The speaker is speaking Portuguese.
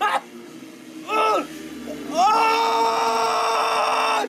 Ah!